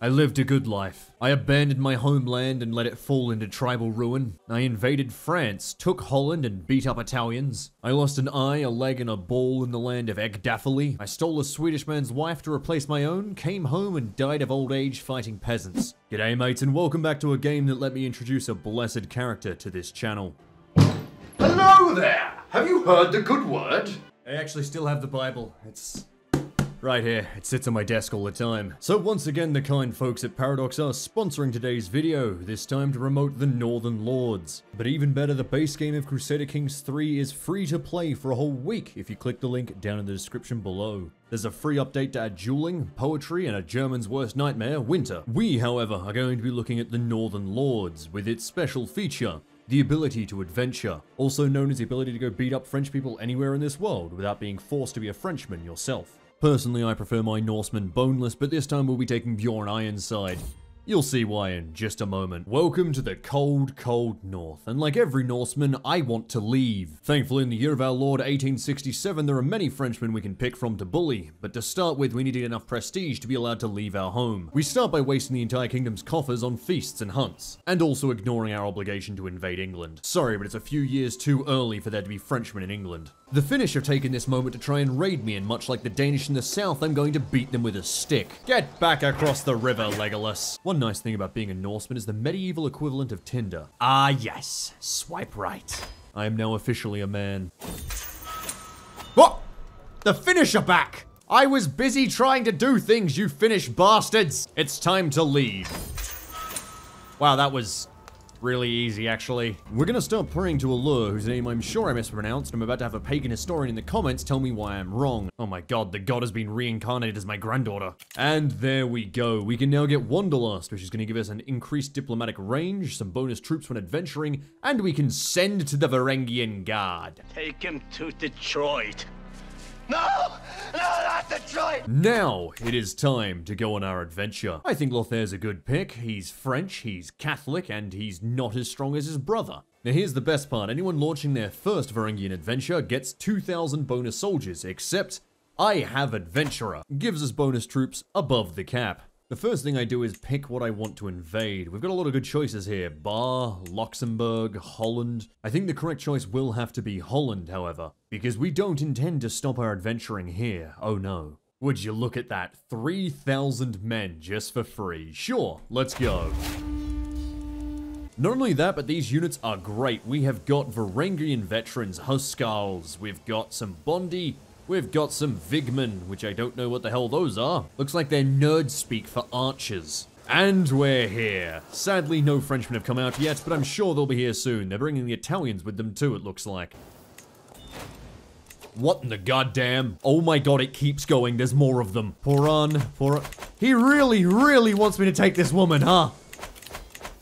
I lived a good life. I abandoned my homeland and let it fall into tribal ruin. I invaded France, took Holland and beat up Italians. I lost an eye, a leg and a ball in the land of Egdaphili. I stole a Swedish man's wife to replace my own, came home and died of old age fighting peasants. G'day mates and welcome back to a game that let me introduce a blessed character to this channel. Hello there! Have you heard the good word? I actually still have the Bible. It's right here. It sits on my desk all the time. So once again, the kind folks at Paradox are sponsoring today's video, this time to promote the Northern Lords. But even better, the base game of Crusader Kings 3 is free to play for a whole week if you click the link down in the description below. There's a free update to add dueling, poetry, and a German's worst nightmare, winter. We, however, are going to be looking at the Northern Lords, with its special feature, the ability to adventure, also known as the ability to go beat up French people anywhere in this world without being forced to be a Frenchman yourself. Personally, I prefer my Norseman boneless, but this time we'll be taking Bjorn Ironside. You'll see why in just a moment. Welcome to the cold, cold north, and like every Norseman, I want to leave. Thankfully, in the year of our Lord 1867, there are many Frenchmen we can pick from to bully, but to start with, we needed enough prestige to be allowed to leave our home. We start by wasting the entire kingdom's coffers on feasts and hunts, and also ignoring our obligation to invade England. Sorry, but it's a few years too early for there to be Frenchmen in England. The Finnish have taken this moment to try and raid me, and much like the Danish in the south, I'm going to beat them with a stick. Get back across the river, Legolas. One nice thing about being a Norseman is the medieval equivalent of Tinder. Ah, yes. Swipe right. I am now officially a man. What? The finisher back! I was busy trying to do things, you Finnish bastards! It's time to leave. Wow, that was really easy, actually. We're gonna start praying to Allure, whose name I'm sure I mispronounced, I'm about to have a pagan historian in the comments tell me why I'm wrong. Oh my god, the god has been reincarnated as my granddaughter. And there we go. We can now get Wanderlust, which is gonna give us an increased diplomatic range, some bonus troops when adventuring, and we can send to the Varangian Guard. Take him to Detroit. No! No, not Detroit! Now it is time to go on our adventure. I think Lothaire's a good pick. He's French, he's Catholic, and he's not as strong as his brother. Now here's the best part. Anyone launching their first Varangian adventure gets 2,000 bonus soldiers, except I have Adventurer. Gives us bonus troops above the cap. The first thing I do is pick what I want to invade. We've got a lot of good choices here. Bar, Luxembourg, Holland. I think the correct choice will have to be Holland, however, because we don't intend to stop our adventuring here. Oh no. Would you look at that? 3,000 men just for free. Sure, let's go. Not only that, but these units are great. We have got Varangian veterans, Huskarls, we've got some Bondi, We've got some Vigmen, which I don't know what the hell those are. Looks like they're nerd speak for archers. And we're here. Sadly, no Frenchmen have come out yet, but I'm sure they'll be here soon. They're bringing the Italians with them too, it looks like. What in the goddamn? Oh my god, it keeps going. There's more of them. Poran, Poran. He really, really wants me to take this woman, huh?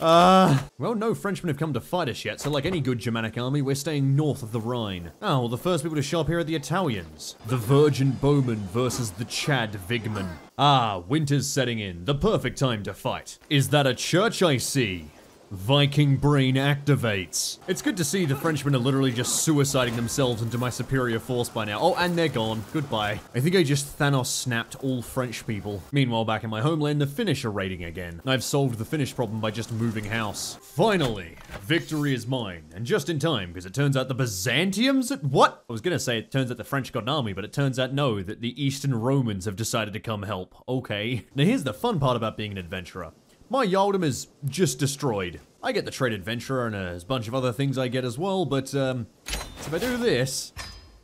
Uh, well, no Frenchmen have come to fight us yet, so like any good Germanic army, we're staying north of the Rhine. Oh, well, the first people to show up here are the Italians. The Virgin Bowmen versus the Chad Vigmen. Ah, winter's setting in. The perfect time to fight. Is that a church I see? Viking brain activates. It's good to see the Frenchmen are literally just suiciding themselves into my superior force by now. Oh, and they're gone. Goodbye. I think I just Thanos snapped all French people. Meanwhile, back in my homeland, the Finnish are raiding again. I've solved the Finnish problem by just moving house. Finally, victory is mine. And just in time, because it turns out the Byzantiums... At what? I was gonna say it turns out the French got an army, but it turns out no, that the Eastern Romans have decided to come help. Okay. Now here's the fun part about being an adventurer. My Yaldum is just destroyed. I get the trade adventurer and a bunch of other things I get as well, but um, if I do this,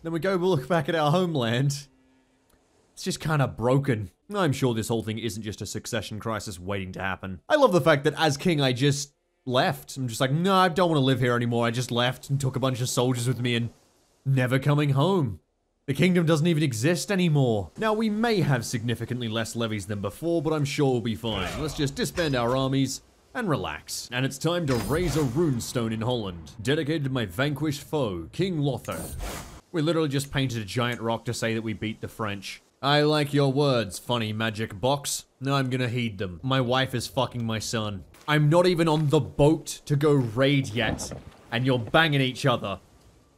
then we go look back at our homeland. It's just kind of broken. I'm sure this whole thing isn't just a succession crisis waiting to happen. I love the fact that as king, I just left. I'm just like, no, I don't want to live here anymore. I just left and took a bunch of soldiers with me and never coming home. The kingdom doesn't even exist anymore. Now, we may have significantly less levies than before, but I'm sure we'll be fine. Let's just disband our armies and relax. And it's time to raise a runestone in Holland, dedicated to my vanquished foe, King Lothar. We literally just painted a giant rock to say that we beat the French. I like your words, funny magic box. No, I'm gonna heed them. My wife is fucking my son. I'm not even on the boat to go raid yet, and you're banging each other.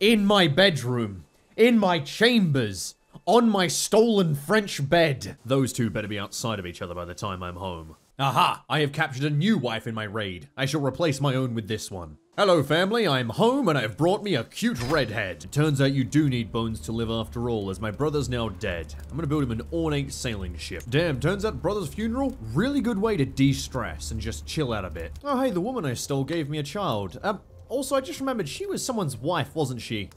In my bedroom in my chambers, on my stolen French bed. Those two better be outside of each other by the time I'm home. Aha! I have captured a new wife in my raid. I shall replace my own with this one. Hello family, I'm home and I've brought me a cute redhead. It turns out you do need bones to live after all, as my brother's now dead. I'm gonna build him an ornate sailing ship. Damn, turns out brother's funeral, really good way to de-stress and just chill out a bit. Oh hey, the woman I stole gave me a child. Um, also I just remembered she was someone's wife, wasn't she?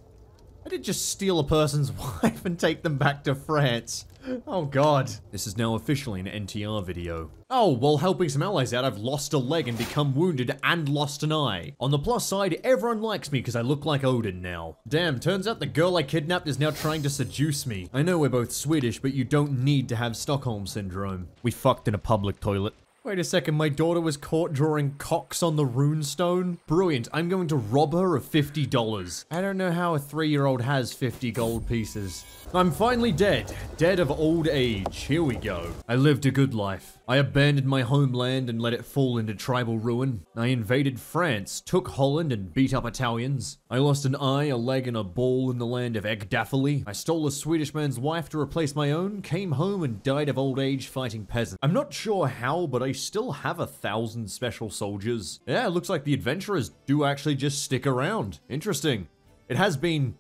I did just steal a person's wife and take them back to France. Oh god. This is now officially an NTR video. Oh, while helping some allies out, I've lost a leg and become wounded and lost an eye. On the plus side, everyone likes me because I look like Odin now. Damn, turns out the girl I kidnapped is now trying to seduce me. I know we're both Swedish, but you don't need to have Stockholm Syndrome. We fucked in a public toilet. Wait a second, my daughter was caught drawing cocks on the runestone? Brilliant, I'm going to rob her of $50. I don't know how a three-year-old has 50 gold pieces. I'm finally dead. Dead of old age. Here we go. I lived a good life. I abandoned my homeland and let it fall into tribal ruin. I invaded France, took Holland and beat up Italians. I lost an eye, a leg, and a ball in the land of Egdaphili. I stole a Swedish man's wife to replace my own, came home and died of old age fighting peasants. I'm not sure how, but I still have a thousand special soldiers. Yeah, it looks like the adventurers do actually just stick around. Interesting. It has been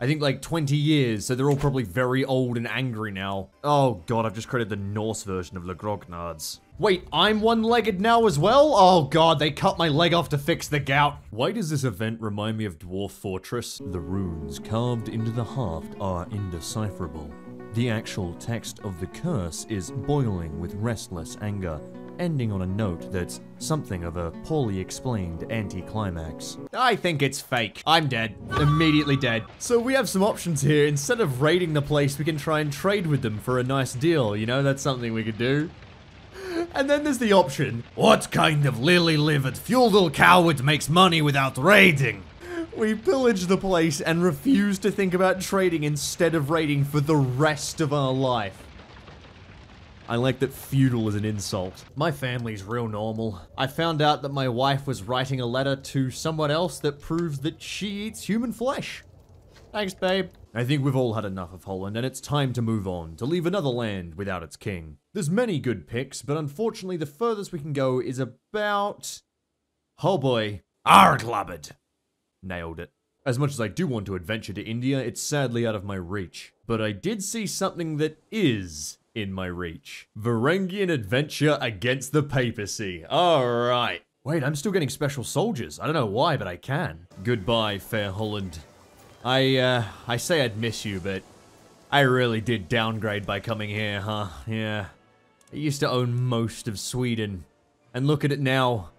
I think like 20 years, so they're all probably very old and angry now. Oh god, I've just created the Norse version of Le Grognards. Wait, I'm one-legged now as well? Oh god, they cut my leg off to fix the gout. Why does this event remind me of Dwarf Fortress? The runes carved into the haft are indecipherable. The actual text of the curse is boiling with restless anger, ending on a note that's something of a poorly explained anticlimax. I think it's fake. I'm dead. Immediately dead. So we have some options here. Instead of raiding the place, we can try and trade with them for a nice deal. You know, that's something we could do. And then there's the option. What kind of lily-livered feudal coward makes money without raiding? We pillage the place and refuse to think about trading instead of raiding for the rest of our life. I like that feudal is an insult. My family's real normal. I found out that my wife was writing a letter to someone else that proves that she eats human flesh. Thanks, babe. I think we've all had enough of Holland, and it's time to move on, to leave another land without its king. There's many good picks, but unfortunately the furthest we can go is about... Oh boy. Aghlabid. Nailed it. As much as I do want to adventure to India, it's sadly out of my reach. But I did see something that is in my reach. Varangian adventure against the papacy. Alright. Wait, I'm still getting special soldiers. I don't know why, but I can. Goodbye, fair Holland. I, uh, I say I'd miss you, but I really did downgrade by coming here, huh? Yeah. I used to own most of Sweden. And look at it now.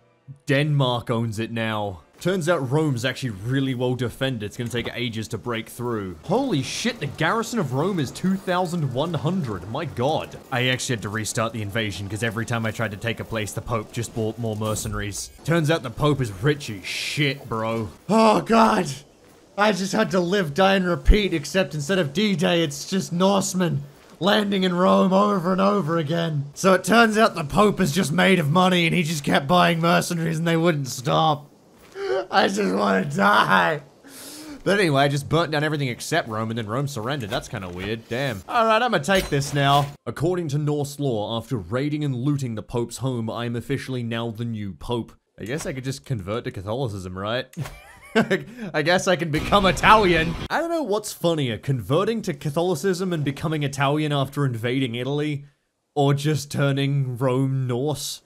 Denmark owns it now. Turns out Rome's actually really well defended. It's gonna take ages to break through. Holy shit, the garrison of Rome is 2,100. My god. I actually had to restart the invasion because every time I tried to take a place, the Pope just bought more mercenaries. Turns out the Pope is rich as shit, bro. Oh god. I just had to live, die, and repeat, except instead of D-Day, it's just Norsemen landing in Rome over and over again. So it turns out the Pope is just made of money and he just kept buying mercenaries and they wouldn't stop. I just want to die. But anyway, I just burnt down everything except Rome, and then Rome surrendered. That's kind of weird. Damn. Alright, I'm gonna take this now. According to Norse law, after raiding and looting the Pope's home, I am officially now the new Pope. I guess I could just convert to Catholicism, right? I guess I can become Italian. I don't know what's funnier, converting to Catholicism and becoming Italian after invading Italy, or just turning Rome Norse.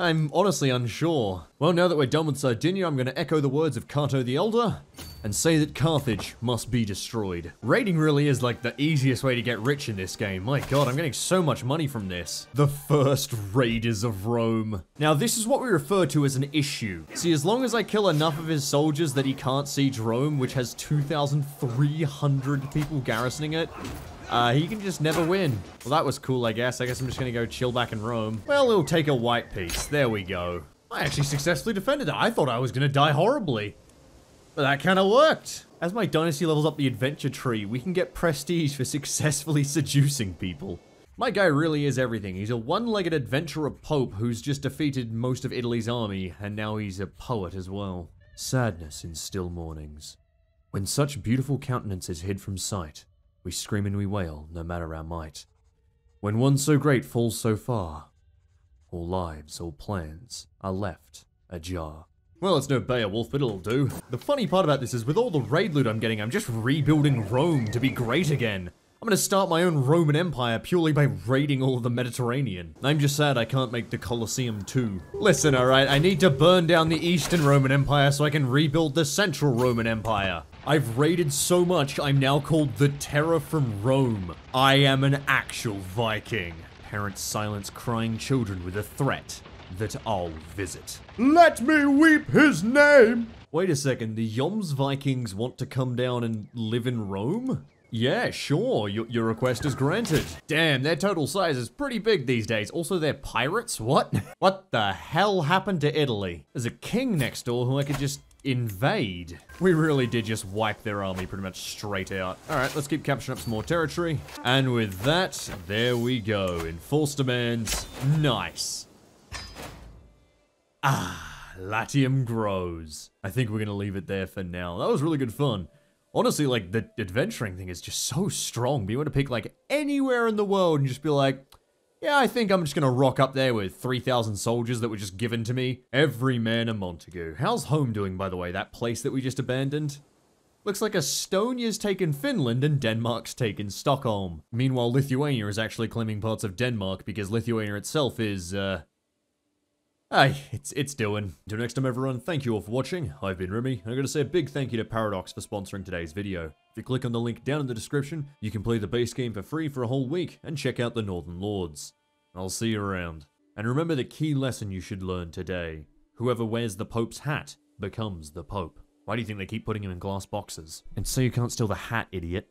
I'm honestly unsure. Well, now that we're done with Sardinia, I'm going to echo the words of Cato the Elder and say that Carthage must be destroyed. Raiding really is like the easiest way to get rich in this game. My god, I'm getting so much money from this. The first raiders of Rome. Now, this is what we refer to as an issue. See, as long as I kill enough of his soldiers that he can't siege Rome, which has 2,300 people garrisoning it, uh, he can just never win. Well, that was cool, I guess. I guess I'm just gonna go chill back in Rome. Well, it'll take a white peace. There we go. I actually successfully defended it. I thought I was gonna die horribly. But that kind of worked. As my dynasty levels up the adventure tree, we can get prestige for successfully seducing people. My guy really is everything. He's a one-legged adventurer pope who's just defeated most of Italy's army, and now he's a poet as well. Sadness in still mornings. When such beautiful countenance is hid from sight, we scream and we wail, no matter our might. When one so great falls so far, All lives, all plans are left ajar. Well, it's no Beowulf, but it'll do. The funny part about this is with all the raid loot I'm getting, I'm just rebuilding Rome to be great again. I'm gonna start my own Roman Empire purely by raiding all of the Mediterranean. I'm just sad I can't make the Colosseum too. Listen, alright, I need to burn down the Eastern Roman Empire so I can rebuild the Central Roman Empire. I've raided so much, I'm now called the Terror from Rome. I am an actual Viking. Parents silence crying children with a threat that I'll visit. Let me weep his name! Wait a second, the Jomsvikings want to come down and live in Rome? Yeah, sure, your, your request is granted. Damn, their total size is pretty big these days. Also, they're pirates? What? what the hell happened to Italy? There's a king next door who I could just invade. We really did just wipe their army pretty much straight out. All right, let's keep capturing up some more territory. And with that, there we go. Enforced demands. Nice. Ah, Latium grows. I think we're gonna leave it there for now. That was really good fun. Honestly, like, the adventuring thing is just so strong. Being able to pick, like, anywhere in the world and just be like, yeah, I think I'm just gonna rock up there with 3,000 soldiers that were just given to me. Every man a Montigue. How's home doing, by the way, that place that we just abandoned? Looks like Estonia's taken Finland and Denmark's taken Stockholm. Meanwhile, Lithuania is actually claiming parts of Denmark because Lithuania itself is, uh, Hey, it's it's doing. Until next time everyone, thank you all for watching. I've been Rimmy, and I'm going to say a big thank you to Paradox for sponsoring today's video. If you click on the link down in the description, you can play the base game for free for a whole week and check out the Northern Lords. I'll see you around. And remember the key lesson you should learn today. Whoever wears the Pope's hat becomes the Pope. Why do you think they keep putting him in glass boxes? And so you can't steal the hat, idiot.